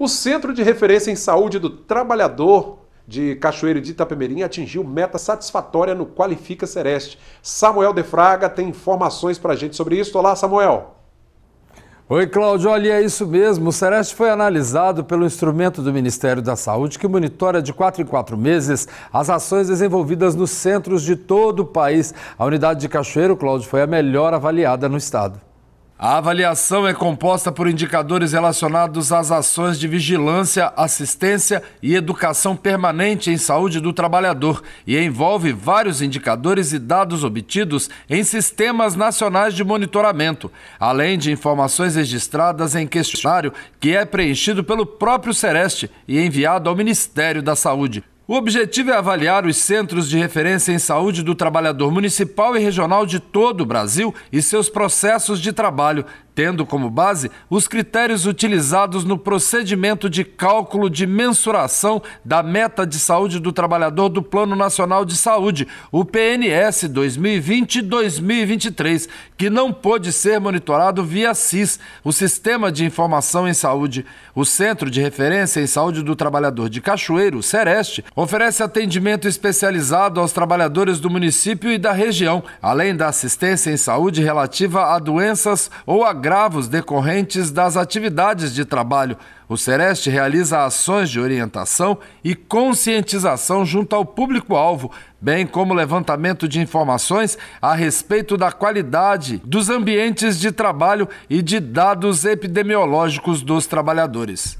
O Centro de Referência em Saúde do Trabalhador de Cachoeiro de Itapemirim atingiu meta satisfatória no Qualifica Sereste. Samuel De Fraga tem informações para a gente sobre isso. Olá, Samuel. Oi, Cláudio. Olha, é isso mesmo. O Sereste foi analisado pelo instrumento do Ministério da Saúde, que monitora de quatro em quatro meses as ações desenvolvidas nos centros de todo o país. A unidade de Cachoeiro, Cláudio, foi a melhor avaliada no estado. A avaliação é composta por indicadores relacionados às ações de vigilância, assistência e educação permanente em saúde do trabalhador e envolve vários indicadores e dados obtidos em sistemas nacionais de monitoramento, além de informações registradas em questionário que é preenchido pelo próprio Sereste e enviado ao Ministério da Saúde. O objetivo é avaliar os centros de referência em saúde do trabalhador municipal e regional de todo o Brasil e seus processos de trabalho, tendo como base os critérios utilizados no procedimento de cálculo de mensuração da meta de saúde do trabalhador do Plano Nacional de Saúde, o PNS 2020-2023, que não pôde ser monitorado via SIS, o Sistema de Informação em Saúde. O Centro de Referência em Saúde do Trabalhador de Cachoeiro, Sereste, oferece atendimento especializado aos trabalhadores do município e da região, além da assistência em saúde relativa a doenças ou a agravos decorrentes das atividades de trabalho. O Sereste realiza ações de orientação e conscientização junto ao público-alvo, bem como levantamento de informações a respeito da qualidade dos ambientes de trabalho e de dados epidemiológicos dos trabalhadores.